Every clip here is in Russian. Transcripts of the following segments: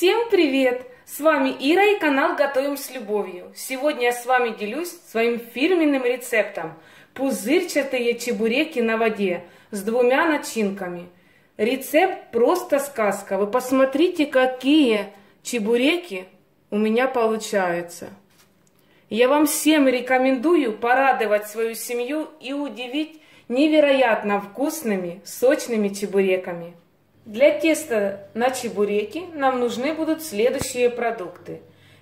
Всем привет! С вами Ира и канал Готовим с любовью. Сегодня я с вами делюсь своим фирменным рецептом. Пузырчатые чебуреки на воде с двумя начинками. Рецепт просто сказка. Вы посмотрите, какие чебуреки у меня получаются. Я вам всем рекомендую порадовать свою семью и удивить невероятно вкусными, сочными чебуреками. Для теста на чебуреки нам нужны будут следующие продукты.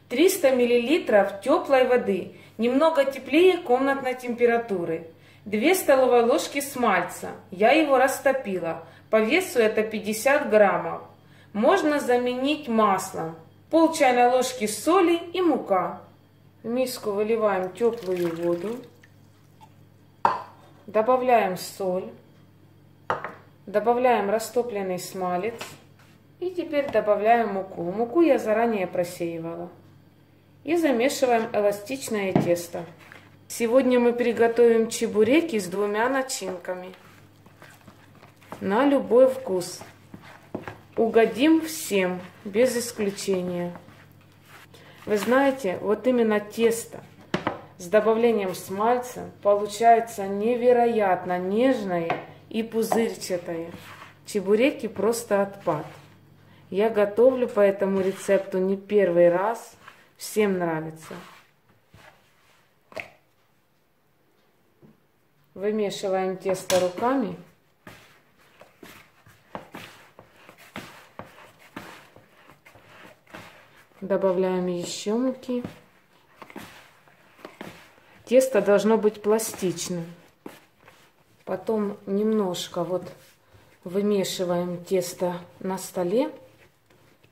300 мл теплой воды, немного теплее комнатной температуры. 2 столовые ложки смальца, я его растопила, по весу это 50 граммов. Можно заменить маслом. Пол чайной ложки соли и мука. В миску выливаем теплую воду. Добавляем соль. Добавляем растопленный смалец. И теперь добавляем муку. Муку я заранее просеивала. И замешиваем эластичное тесто. Сегодня мы приготовим чебуреки с двумя начинками. На любой вкус. Угодим всем, без исключения. Вы знаете, вот именно тесто с добавлением смальца получается невероятно нежное и пузырчатое. Чебуреки просто отпад. Я готовлю по этому рецепту не первый раз. Всем нравится. Вымешиваем тесто руками. Добавляем еще муки. Тесто должно быть пластичным. Потом немножко вот вымешиваем тесто на столе.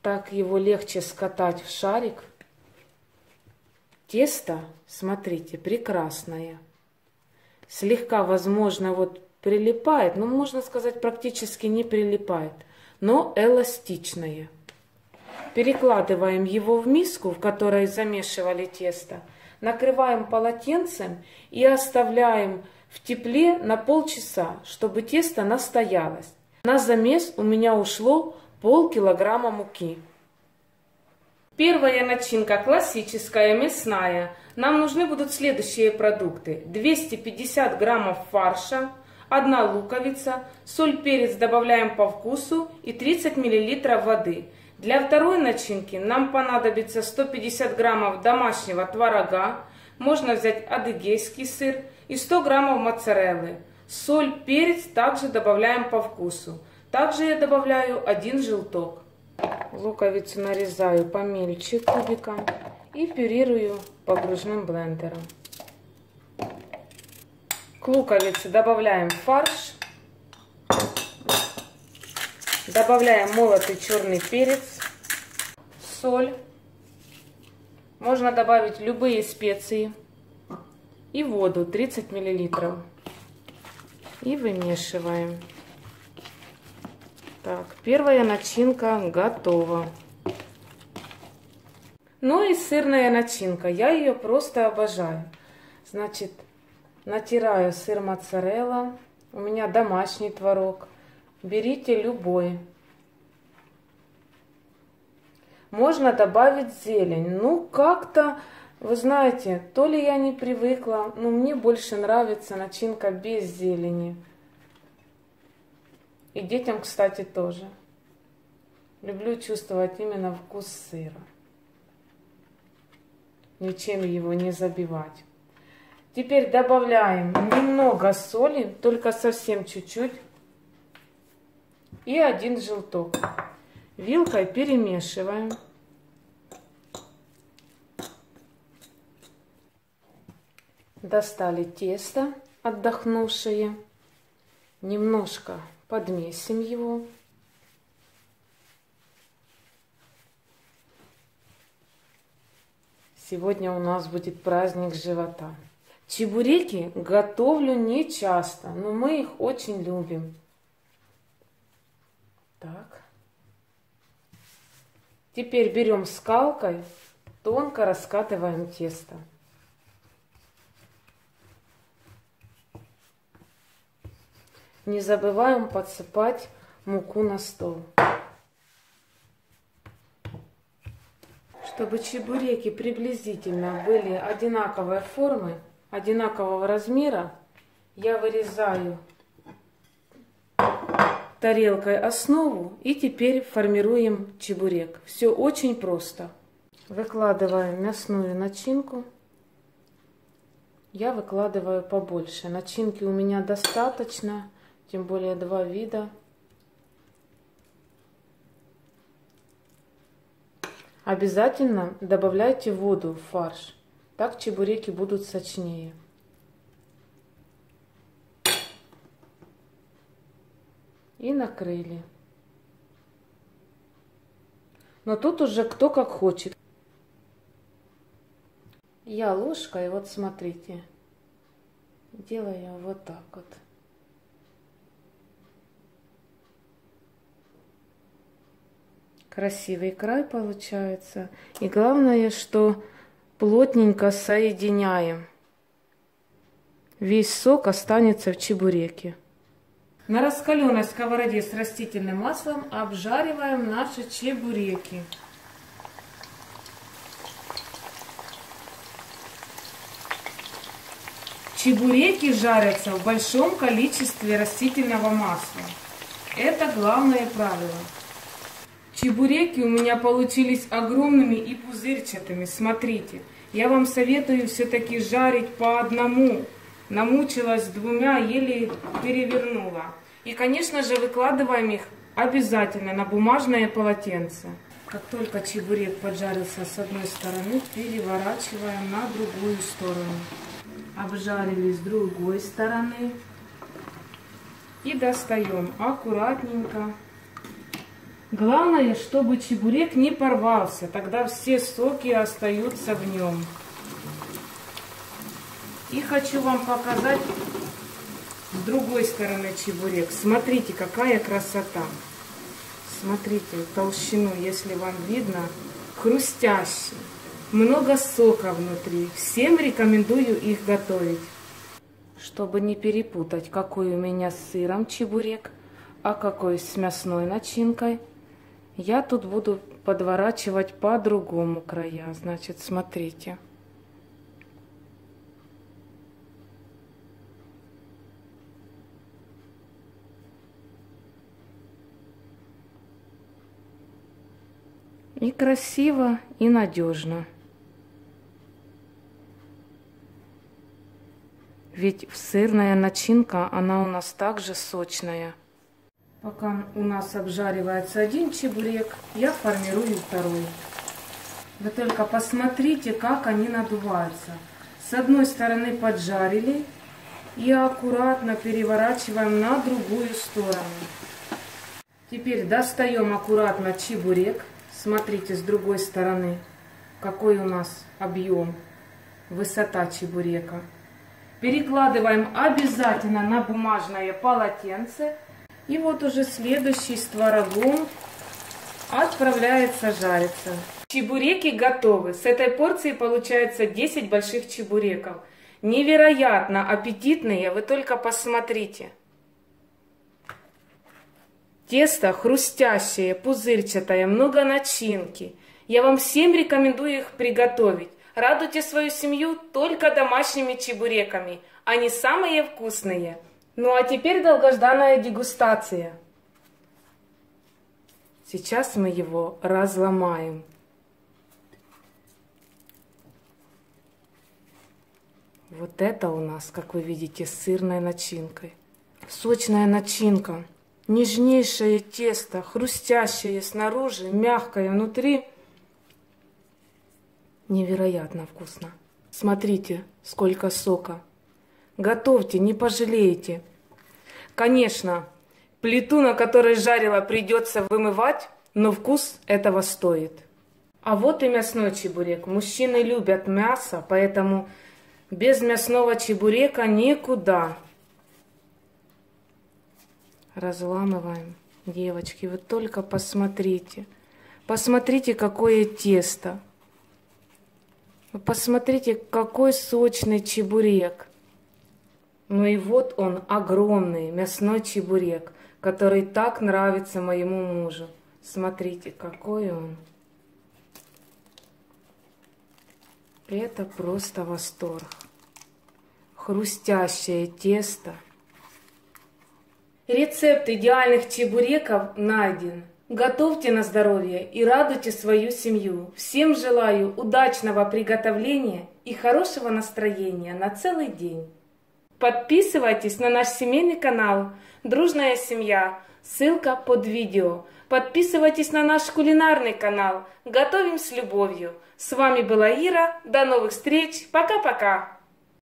Так его легче скатать в шарик. Тесто, смотрите, прекрасное. Слегка, возможно, вот прилипает, но можно сказать, практически не прилипает, но эластичное. Перекладываем его в миску, в которой замешивали тесто, накрываем полотенцем и оставляем в тепле на полчаса, чтобы тесто настоялось. На замес у меня ушло полкилограмма муки. Первая начинка классическая, мясная. Нам нужны будут следующие продукты. 250 граммов фарша, одна луковица, соль, перец добавляем по вкусу и 30 миллилитров воды. Для второй начинки нам понадобится 150 граммов домашнего творога, можно взять адыгейский сыр и 100 граммов моцареллы. Соль, перец также добавляем по вкусу. Также я добавляю один желток. Луковицу нарезаю помельче кубиком и пюрирую погружным блендером. К луковице добавляем фарш. Добавляем молотый черный перец, соль. Можно добавить любые специи и воду 30 миллилитров. И вымешиваем. Так, первая начинка готова. Ну и сырная начинка. Я ее просто обожаю. Значит, натираю сыр моцарелла. У меня домашний творог. Берите любой. Можно добавить зелень. Ну, как-то, вы знаете, то ли я не привыкла, но мне больше нравится начинка без зелени. И детям, кстати, тоже. Люблю чувствовать именно вкус сыра. Ничем его не забивать. Теперь добавляем немного соли, только совсем чуть-чуть. И один желток. Вилкой перемешиваем. Достали тесто отдохнувшее. Немножко подмесим его. Сегодня у нас будет праздник живота. Чебуреки готовлю не часто, но мы их очень любим. Так. Теперь берем скалкой, тонко раскатываем тесто. Не забываем подсыпать муку на стол. Чтобы чебуреки приблизительно были одинаковой формы, одинакового размера, я вырезаю тарелкой основу и теперь формируем чебурек. Все очень просто. Выкладываем мясную начинку. Я выкладываю побольше. Начинки у меня достаточно, тем более два вида. Обязательно добавляйте воду в фарш, так чебуреки будут сочнее. И накрыли. Но тут уже кто как хочет. Я ложкой, вот смотрите, делаю вот так вот. Красивый край получается. И главное, что плотненько соединяем. Весь сок останется в чебуреке. На раскаленной сковороде с растительным маслом обжариваем наши чебуреки. Чебуреки жарятся в большом количестве растительного масла. Это главное правило. Чебуреки у меня получились огромными и пузырчатыми. Смотрите, я вам советую все-таки жарить по одному. Намучилась двумя, еле перевернула. И, конечно же, выкладываем их обязательно на бумажное полотенце. Как только чебурек поджарился с одной стороны, переворачиваем на другую сторону. Обжарили с другой стороны. И достаем аккуратненько Главное, чтобы чебурек не порвался, тогда все соки остаются в нем. И хочу вам показать с другой стороны чебурек. Смотрите, какая красота. Смотрите толщину, если вам видно, хрустящий. Много сока внутри. Всем рекомендую их готовить. Чтобы не перепутать, какой у меня с сыром чебурек, а какой с мясной начинкой – я тут буду подворачивать по другому края. Значит, смотрите. И красиво, и надежно. Ведь сырная начинка, она у нас также сочная. Пока у нас обжаривается один чебурек, я формирую второй. Вы только посмотрите, как они надуваются. С одной стороны поджарили и аккуратно переворачиваем на другую сторону. Теперь достаем аккуратно чебурек. Смотрите с другой стороны, какой у нас объем, высота чебурека. Перекладываем обязательно на бумажное полотенце и вот уже следующий с творогом отправляется жариться. Чебуреки готовы. С этой порции получается 10 больших чебуреков. Невероятно аппетитные, вы только посмотрите. Тесто хрустящее, пузырчатое, много начинки. Я вам всем рекомендую их приготовить. Радуйте свою семью только домашними чебуреками. Они самые вкусные. Ну а теперь долгожданная дегустация. Сейчас мы его разломаем. Вот это у нас, как вы видите, с сырной начинкой. Сочная начинка, нежнейшее тесто, хрустящее снаружи, мягкое внутри. Невероятно вкусно. Смотрите, сколько сока. Готовьте, не пожалеете. Конечно, плиту, на которой жарила, придется вымывать, но вкус этого стоит. А вот и мясной чебурек. Мужчины любят мясо, поэтому без мясного чебурека никуда. Разламываем. Девочки, вы только посмотрите. Посмотрите, какое тесто. Посмотрите, какой сочный чебурек. Ну и вот он, огромный мясной чебурек, который так нравится моему мужу. Смотрите, какой он. Это просто восторг. Хрустящее тесто. Рецепт идеальных чебуреков найден. Готовьте на здоровье и радуйте свою семью. Всем желаю удачного приготовления и хорошего настроения на целый день. Подписывайтесь на наш семейный канал «Дружная семья». Ссылка под видео. Подписывайтесь на наш кулинарный канал «Готовим с любовью». С вами была Ира. До новых встреч. Пока-пока.